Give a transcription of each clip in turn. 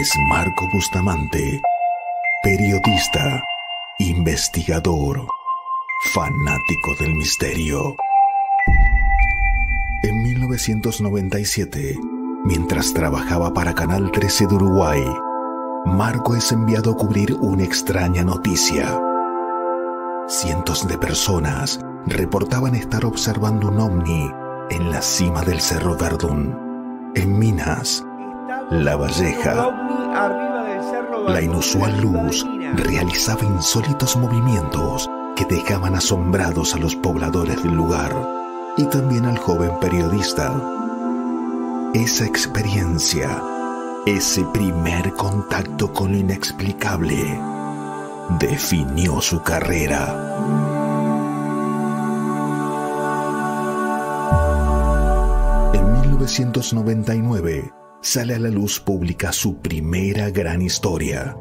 es Marco Bustamante, periodista, investigador, fanático del misterio. En 1997, mientras trabajaba para Canal 13 de Uruguay, Marco es enviado a cubrir una extraña noticia. Cientos de personas reportaban estar observando un ovni en la cima del Cerro Verdún, en Minas, La Valleja. La inusual luz realizaba insólitos movimientos que dejaban asombrados a los pobladores del lugar y también al joven periodista. Esa experiencia, ese primer contacto con lo inexplicable, definió su carrera. En 1999 sale a la luz pública su primera gran historia.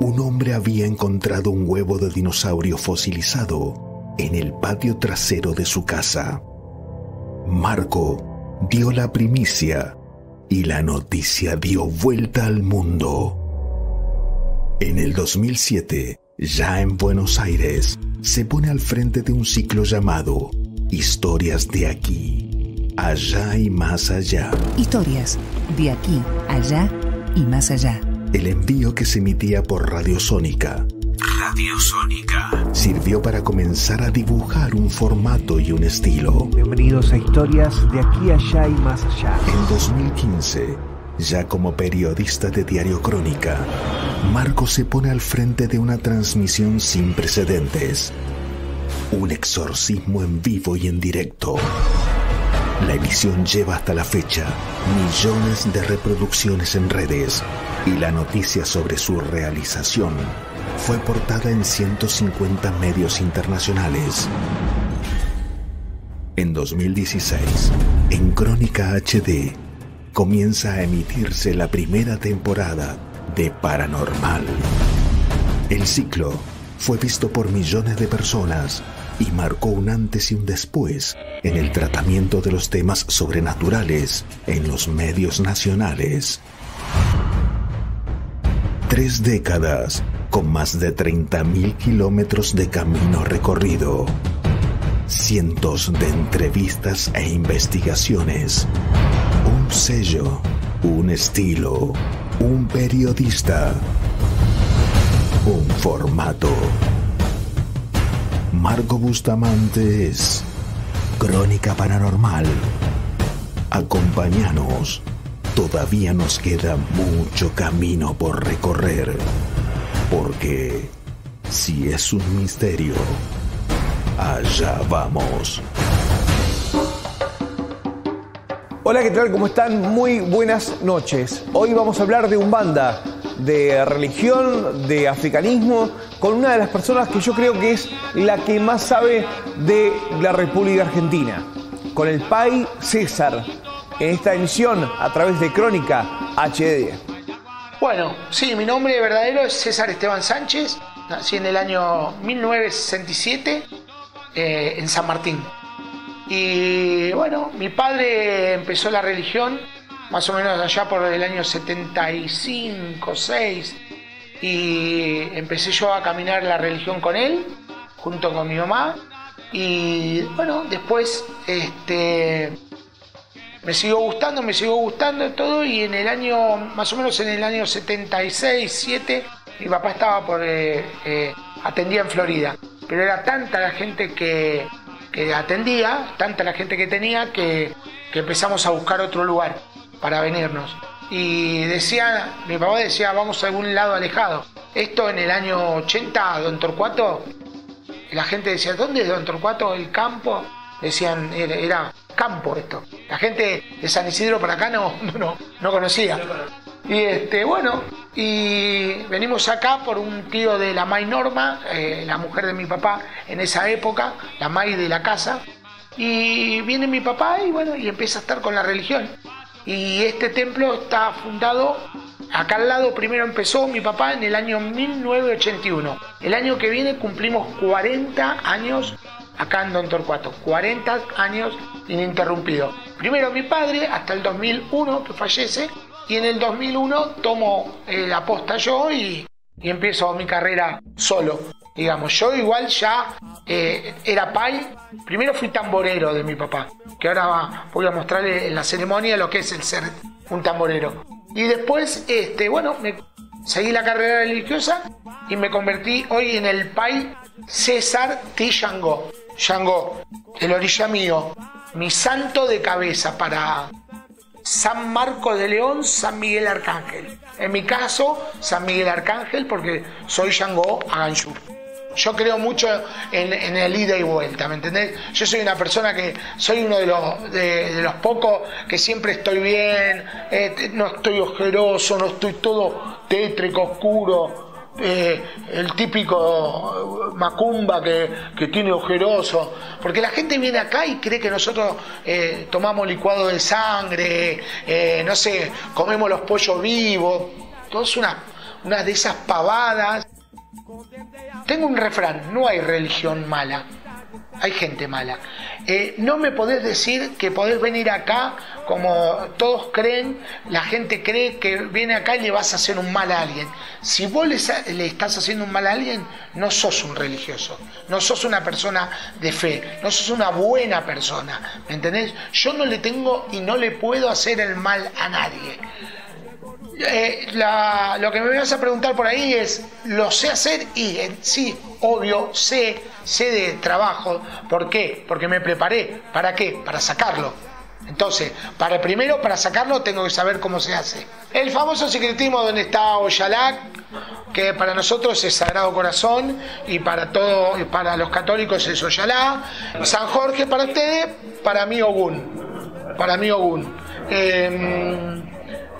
Un hombre había encontrado un huevo de dinosaurio fosilizado en el patio trasero de su casa. Marco dio la primicia y la noticia dio vuelta al mundo. En el 2007, ya en Buenos Aires, se pone al frente de un ciclo llamado Historias de aquí, allá y más allá. Historias de aquí, allá y más allá. El envío que se emitía por Radiosónica Radiosónica. sirvió para comenzar a dibujar un formato y un estilo. Bienvenidos a historias de aquí, allá y más allá. En 2015, ya como periodista de Diario Crónica, Marco se pone al frente de una transmisión sin precedentes. Un exorcismo en vivo y en directo. La emisión lleva hasta la fecha millones de reproducciones en redes y la noticia sobre su realización fue portada en 150 medios internacionales. En 2016, en Crónica HD, comienza a emitirse la primera temporada de Paranormal. El ciclo fue visto por millones de personas y marcó un antes y un después en el tratamiento de los temas sobrenaturales en los medios nacionales. Tres décadas con más de 30.000 kilómetros de camino recorrido. Cientos de entrevistas e investigaciones. Un sello, un estilo, un periodista, un formato. Marco Bustamante es Crónica Paranormal. Acompáñanos. Todavía nos queda mucho camino por recorrer. Porque si es un misterio, allá vamos. Hola, ¿qué tal? ¿Cómo están? Muy buenas noches. Hoy vamos a hablar de Umbanda, de religión, de africanismo, con una de las personas que yo creo que es la que más sabe de la República Argentina, con el Pai César, en esta emisión a través de Crónica HD. Bueno, sí, mi nombre verdadero es César Esteban Sánchez. Nací en el año 1967 eh, en San Martín. Y bueno, mi padre empezó la religión más o menos allá por el año 75, 6. Y empecé yo a caminar la religión con él, junto con mi mamá. Y bueno, después este, me siguió gustando, me siguió gustando todo y en el año, más o menos en el año 76, 7, mi papá estaba por, eh, eh, atendía en Florida, pero era tanta la gente que, que atendía, tanta la gente que tenía que, que empezamos a buscar otro lugar para venirnos. Y decía, mi papá decía, vamos a algún lado alejado. Esto en el año 80, Don Torcuato, la gente decía, ¿dónde es Don Torcuato? El campo. Decían, era, era campo esto. La gente de San Isidro para acá no, no, no conocía. Y este, bueno, y venimos acá por un tío de la May Norma, eh, la mujer de mi papá en esa época, la May de la casa. Y viene mi papá y bueno, y empieza a estar con la religión. Y este templo está fundado, acá al lado primero empezó mi papá en el año 1981. El año que viene cumplimos 40 años acá en Don Torcuato, 40 años ininterrumpido. Primero mi padre hasta el 2001 que fallece y en el 2001 tomo la posta yo y, y empiezo mi carrera solo. Digamos, yo igual ya eh, era pai. Primero fui tamborero de mi papá, que ahora voy a mostrarle en la ceremonia lo que es el ser un tamborero. Y después, este, bueno, me seguí la carrera religiosa y me convertí hoy en el pai César T. Yango. El orilla mío, mi santo de cabeza para San Marco de León, San Miguel Arcángel. En mi caso, San Miguel Arcángel, porque soy Yango Aganchu. Yo creo mucho en, el ida y vuelta, ¿me entendés? Yo soy una persona que soy uno de los, de, los pocos que siempre estoy bien, eh, no estoy ojeroso, no estoy todo tétrico, oscuro. Eh, el típico macumba que, tiene ojeroso, porque la gente viene acá y cree que nosotros eh, tomamos licuado de sangre, no sé, comemos los pollos vivos, todo es una, una de esas pavadas tengo un refrán, no hay religión mala, hay gente mala. Eh, no me podés decir que podés venir acá como todos creen, la gente cree que viene acá y le vas a hacer un mal a alguien. Si vos le, le, estás haciendo un mal a alguien, no sos un religioso, no sos una persona de fe, no sos una buena persona, ¿me entendés? Yo no le tengo y no le puedo hacer el mal a nadie. Eh, lo que me vas a preguntar por ahí es, ¿lo sé hacer? Y eh, sí, obvio, sé, sé de trabajo. ¿Por qué? Porque me preparé. ¿Para qué? Para sacarlo. Entonces, para primero, para sacarlo, tengo que saber cómo se hace. El famoso secretismo donde está Oyalak, que para nosotros es Sagrado Corazón y para todo, para los católicos es Oyalá. San Jorge para ustedes, para mí Ogún. Para mí Ogún. Em,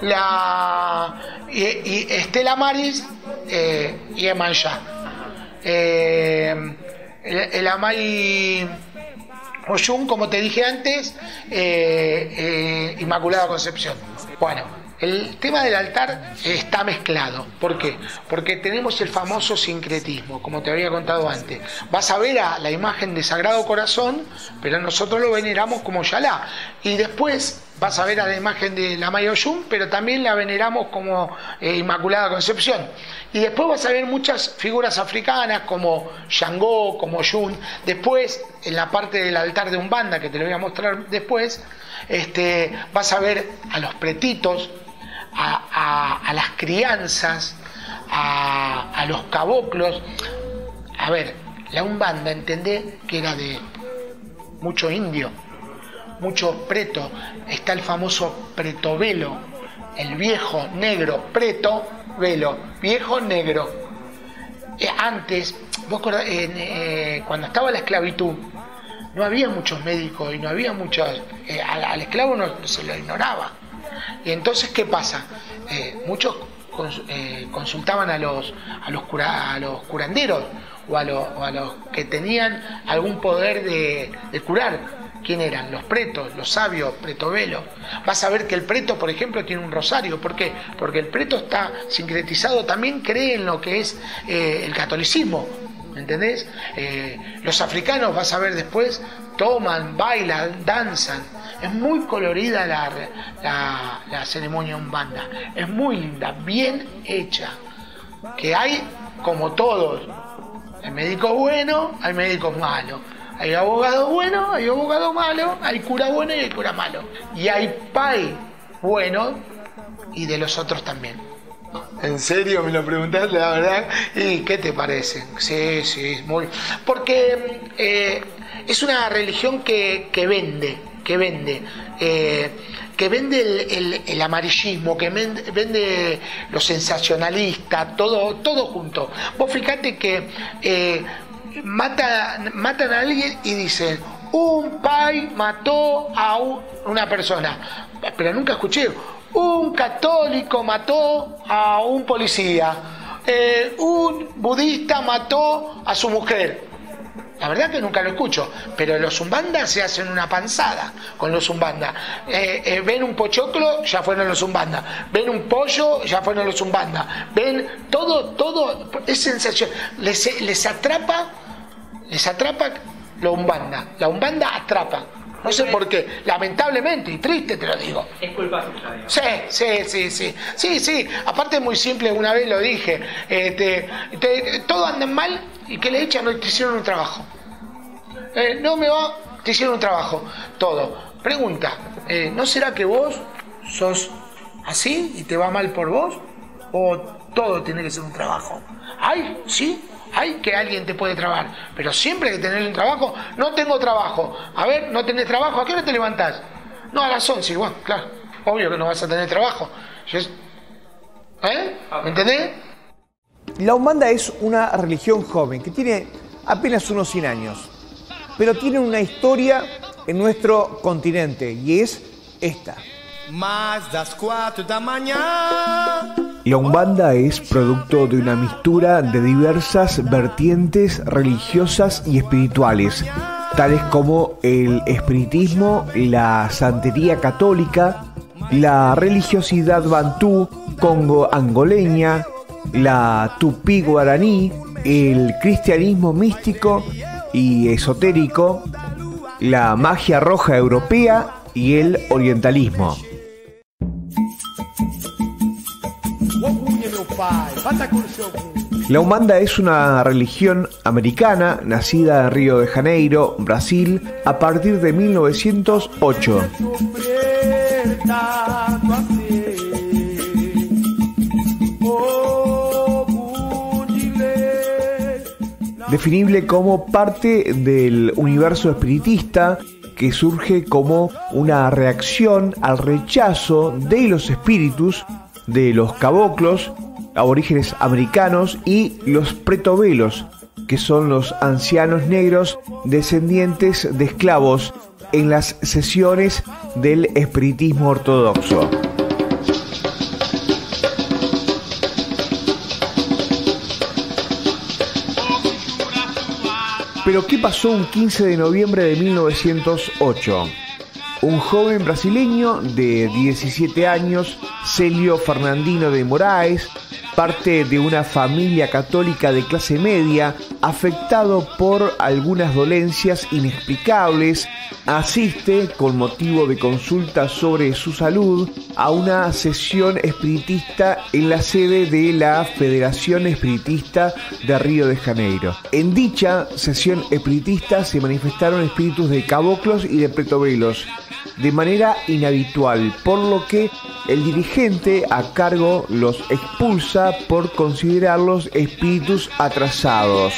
la y, Estela Maris eh, y Emanja. Eh, el, Amay Oyun, como te dije antes, eh, eh, Inmaculada Concepción. Bueno, el tema del altar está mezclado. ¿Por qué? Porque tenemos el famoso sincretismo, como te había contado antes. Vas a ver a la imagen de Sagrado Corazón, pero nosotros lo veneramos como Yalá. Y después vas a ver a la imagen de la Mayoyun, pero también la veneramos como eh, Inmaculada Concepción. Y después vas a ver muchas figuras africanas como Shango, como Yun. Después, en la parte del altar de Umbanda, que te lo voy a mostrar después, este, vas a ver a los pretitos, a, las crianzas, a, los caboclos. A ver, la Umbanda, entendé que era de mucho indio, mucho preto. Está el famoso pretovelo, el viejo negro, preto velo, viejo negro. Eh, antes, vos eh, cuando estaba la esclavitud, no había muchos médicos y no había muchos. Eh, al, esclavo no se lo ignoraba. Y entonces, ¿qué pasa? Muchos consultaban a los, a los, a los curanderos o a, los, que tenían algún poder de, curar. ¿Quién eran? Los pretos, los sabios, pretovelos. Vas a ver que el preto, por ejemplo, tiene un rosario. ¿Por qué? Porque el preto está sincretizado, también cree en lo que es eh, el catolicismo. ¿Me entendés? los africanos, vas a ver después, toman, bailan, danzan. Es muy colorida la, la, la ceremonia umbanda. Es muy linda, bien hecha. Que hay, como todos, hay médicos buenos, hay médicos malos. Hay abogados buenos, hay abogados malos, hay cura bueno y hay cura malo. Y hay pai bueno y de los otros también. ¿En serio me lo preguntaste, la verdad? ¿Y qué te parece? Sí, sí, muy. Porque eh, es una religión que, que vende, que vende. Eh, que vende el, amarillismo, que vende, lo sensacionalista, todo, todo junto. Vos fíjate que eh, mata, matan a alguien y dicen, un pai mató a una persona, pero nunca escuché, un católico mató a un policía, eh, un budista mató a su mujer. La verdad que nunca lo escucho, pero los zumbandas se hacen una panzada con los zumbandas. Eh, eh, ven un pochoclo, ya fueron los zumbandas. Ven un pollo, ya fueron los zumbandas. Ven todo, todo, es sensación. Les, les atrapa, les atrapa la umbanda. La umbanda atrapa. No sé por qué. Lamentablemente y triste te lo digo. Es culpa suya. Sí, sí, sí, sí. Sí, sí. Aparte es muy simple, una vez lo dije. Este, te- todo anda mal y que le echan, te hicieron un trabajo. Eh, no me va, te hicieron un trabajo. Todo. Pregunta, eh, ¿no será que vos sos así y te va mal por vos? ¿O todo tiene que ser un trabajo? Ay, sí, hay que alguien te puede trabar, pero siempre hay que tener un trabajo. No tengo trabajo. A ver, ¿no tenés trabajo? ¿A qué hora te levantás? No, a las 11, igual, claro. Obvio que no vas a tener trabajo. Yo ¿Eh? ¿Me entendés? La Umbanda es una religión joven que tiene apenas unos 100 años, pero tiene una historia en nuestro continente y es esta. Mais das quatro da manhã. La Umbanda es producto de una mistura de diversas vertientes religiosas y espirituales, tales como el espiritismo, la santería católica, la religiosidad bantú, congo-angoleña, la tupí guaraní, el cristianismo místico y esotérico, la magia roja europea y el orientalismo. La Umbanda es una religión americana nacida en Río de Janeiro, Brasil, a partir de 1908. Definible como parte del universo espiritista que surge como una reacción al rechazo de los espíritus de los caboclos, aborígenes americanos y los pretobelos, que son los ancianos negros descendientes de esclavos en las sesiones del espiritismo ortodoxo. Pero ¿qué pasó un 15 de noviembre de 1908? Un joven brasileño de 17 años, Celio Fernandino de Moraes, parte de una familia católica de clase media, afectado por algunas dolencias inexplicables, asiste, con motivo de consulta sobre su salud, a una sesión espiritista en la sede de la Federación Espiritista de Río de Janeiro. En dicha sesión espiritista se manifestaron espíritus de caboclos y de pretobelos de manera inhabitual, por lo que el dirigente a cargo los expulsa por considerarlos espíritus atrasados.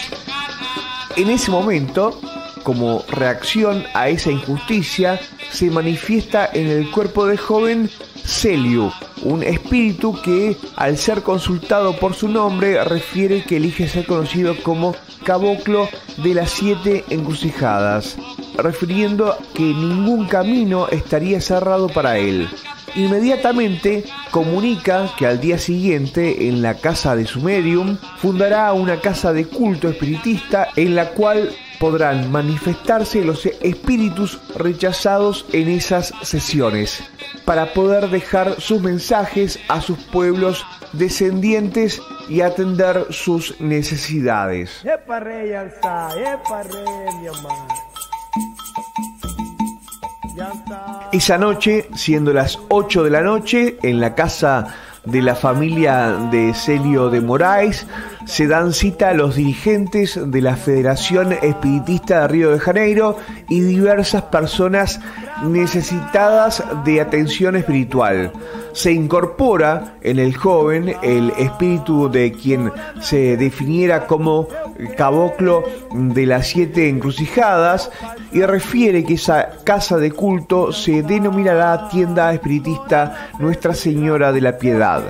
En ese momento, como reacción a esa injusticia, se manifiesta en el cuerpo del joven Celio, un espíritu que, al ser consultado por su nombre, refiere que elige ser conocido como caboclo de las siete encrucijadas, refiriendo que ningún camino estaría cerrado para él. Inmediatamente comunica que al día siguiente en la casa de su medium fundará una casa de culto espiritista en la cual podrán manifestarse los espíritus rechazados en esas sesiones para poder dejar sus mensajes a sus pueblos descendientes y atender sus necesidades. Epa, Ansa. Epa, rei, minha Esa noche, siendo las 8 de la noche, en la casa de la familia de Celio de Moraes, se dan cita a los dirigentes de la Federación Espiritista de Río de Janeiro y diversas personas necesitadas de atención espiritual. Se incorpora en el joven el espíritu de quien se definiera como caboclo de las siete encrucijadas y refiere que esa casa de culto se denominará tienda espiritista Nuestra Señora de la Piedad.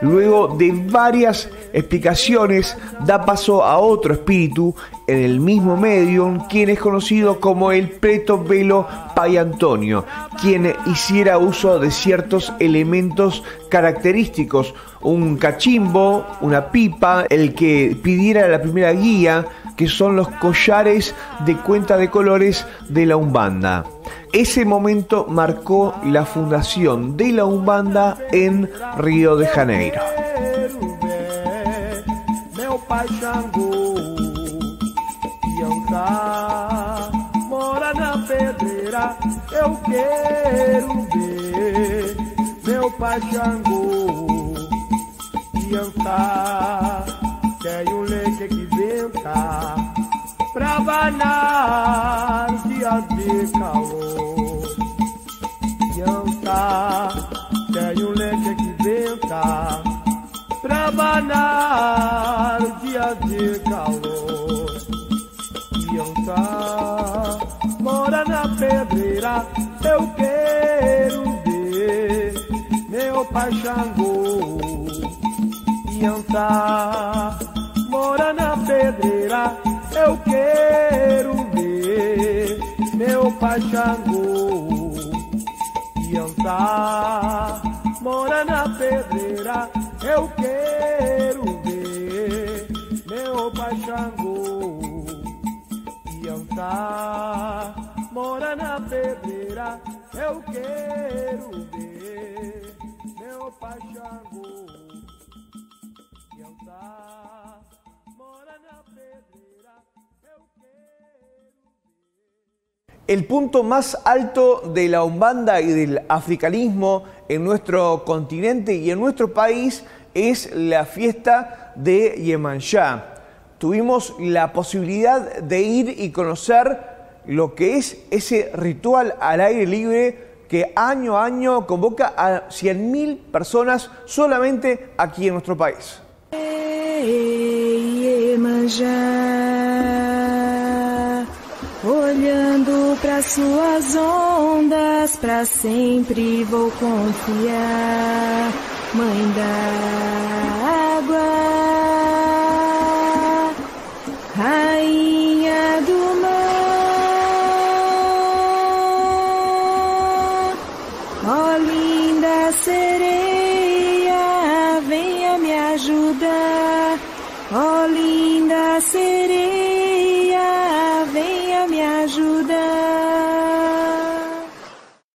Luego de varias explicaciones, da paso a otro espíritu en el mismo medium, quien es conocido como el preto velo Antonio, quien hiciera uso de ciertos elementos característicos, un cachimbo, una pipa, el que pidiera la primera guía, que son los collares de cuenta de colores de la Umbanda. Ese momento marcó la fundación de la Umbanda en Río de Janeiro. Mora na pedreira eu quero ver meu pai Xangô. Tem um leite que venta pra banar dia de calor. Cantar. Tem um leite que venta pra banar dia de calor. Cantar. Mora na pedreira, eu quero ver meu pai Xangô criança mora na pedreira. Eu quero ver meu pai Xangô. Criança mora na pedreira. Eu quero ver meu pai Xangô. El punto más alto de la Umbanda y del africanismo en nuestro continente y en nuestro país es la fiesta de Yemanjá. Tuvimos la posibilidad de ir y conocer lo que es ese ritual al aire libre que año a año convoca a 100.000 personas solamente aquí en nuestro país. Olhando para suas ondas, para sempre vou confiar, Mãe da água,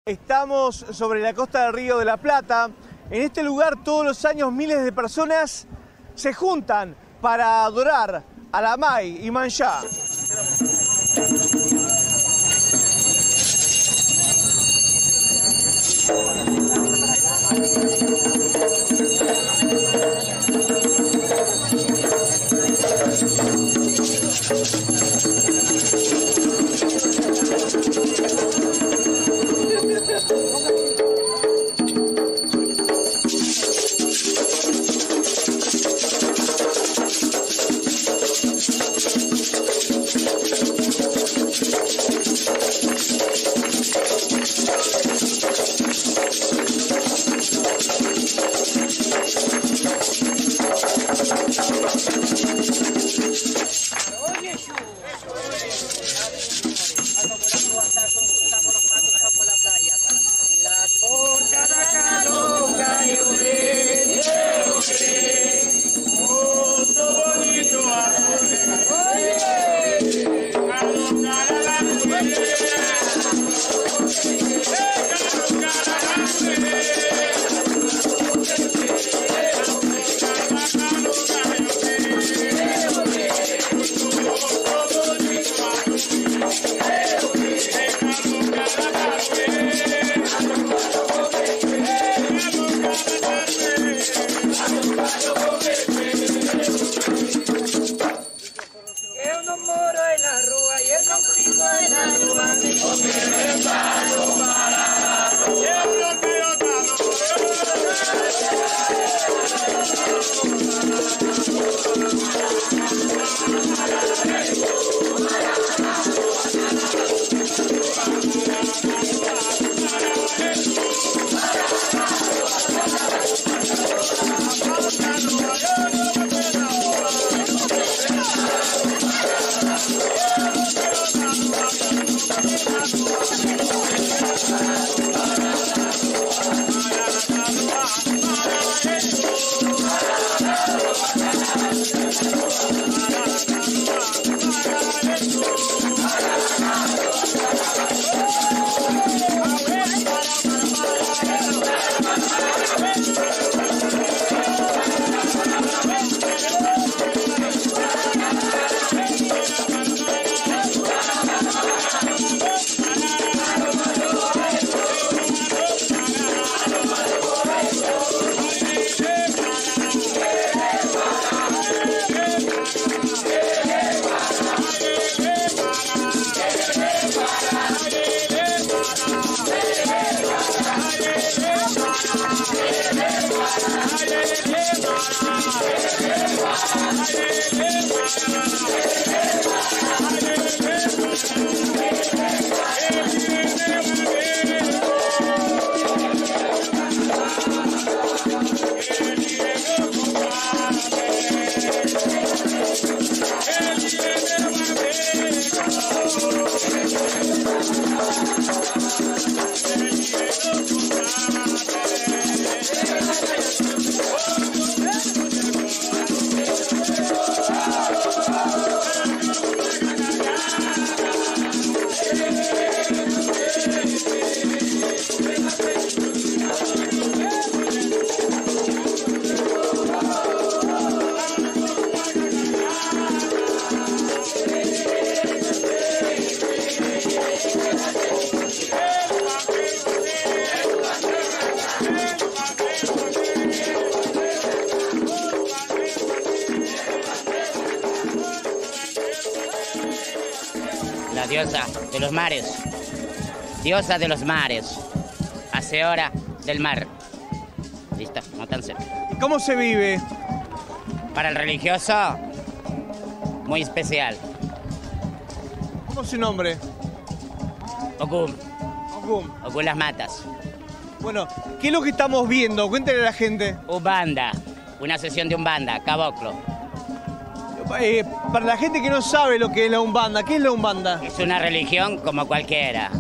Estamos sobre la costa del Río de la Plata. En este lugar todos los años miles de personas se juntan para adorar a la Alamay e Manchá. los mares. Diosa de los mares. Hace hora del mar. Listo, no tan cerca. ¿Cómo se vive? Para el religioso, muy especial. ¿Cómo es su nombre? Ocum, Ocum. Ocum las matas. Bueno, ¿qué es lo que estamos viendo? Cuéntale a la gente. Ubanda, una sesión de Umbanda, caboclo. Eh, para la gente que no sabe lo que es la Umbanda, ¿qué es la Umbanda? Es una religión como cualquiera,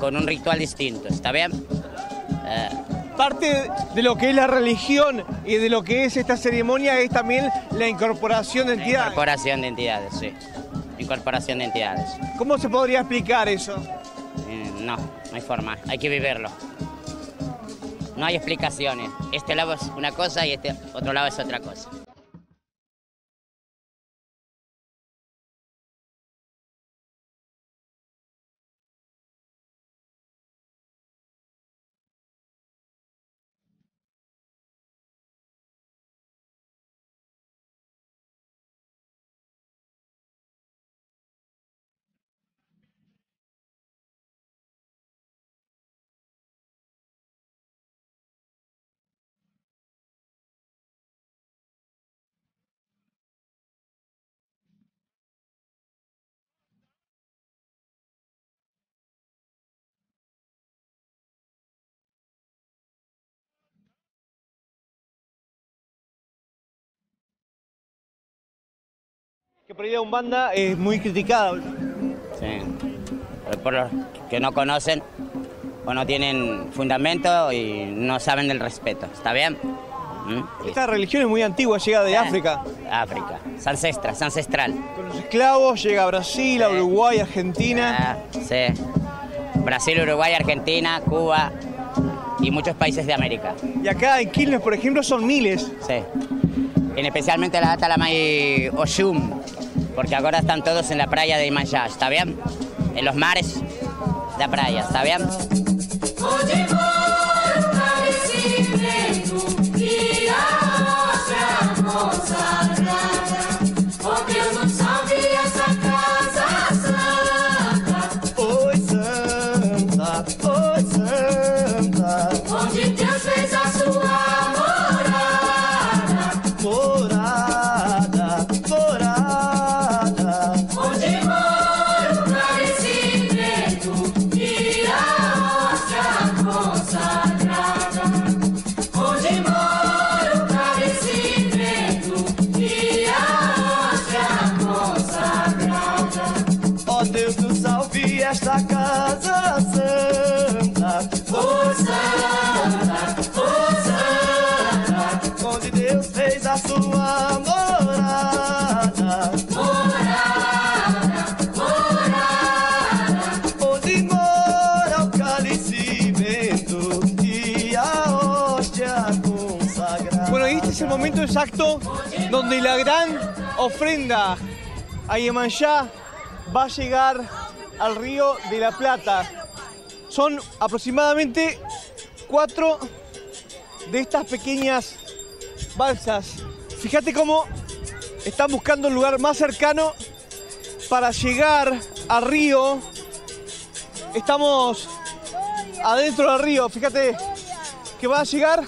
con un ritual distinto, ¿está bien? Eh, Parte de lo que es la religión y de lo que es esta ceremonia es también la incorporación de entidades. incorporación de entidades, sí. Incorporación de entidades. ¿Cómo se podría explicar eso? Eh, no, no hay forma, hay que vivirlo. No hay explicaciones. Este lado es una cosa y este otro lado es otra cosa. Que por ahí la Umbanda es muy criticada. Sí. Por los que no conocen o no tienen fundamento y no saben del respeto. ¿Está bien? ¿Mm? Esta religión es muy antigua, llega de Eh, África. África. Es ancestra, es ancestral. Con los esclavos llega a Brasil, a Uruguay, Argentina. Ah, sí. Brasil, Uruguay, Argentina, Cuba y muchos países de América. Y acá en Quilmes, por ejemplo, son miles. Sí. En especialmente la Talamay Oshum, porque ahora están todos en la playa de Imayá, ¿está bien? En los mares de la playa, ¿está bien? Donde la gran ofrenda a Yemanjá va a llegar al río de la Plata. Son aproximadamente cuatro de estas pequeñas balsas. Fíjate cómo están buscando un lugar más cercano para llegar al río. Estamos adentro del río, fíjate que va a llegar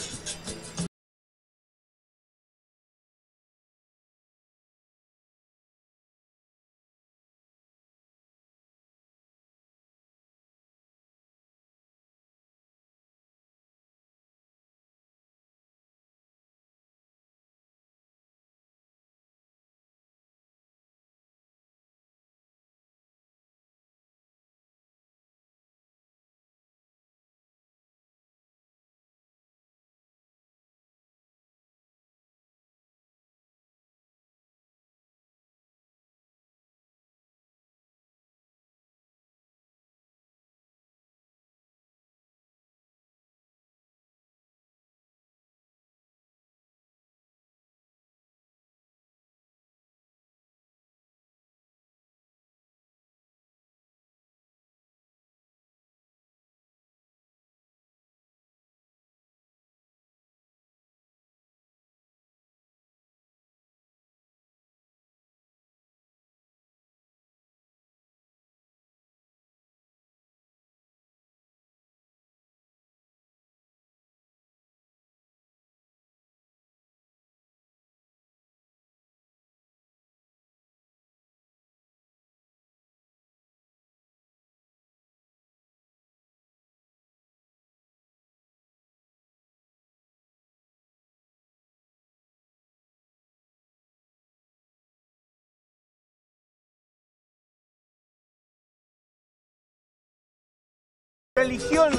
religión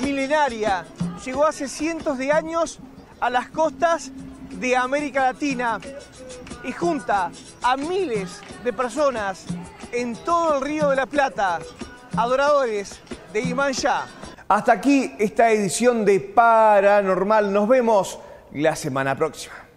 milenaria llegó hace cientos de años a las costas de América Latina y junta a miles de personas en todo el Río de la Plata, adoradores de Imán Shah. Hasta aquí esta edición de Paranormal. Nos vemos la semana próxima.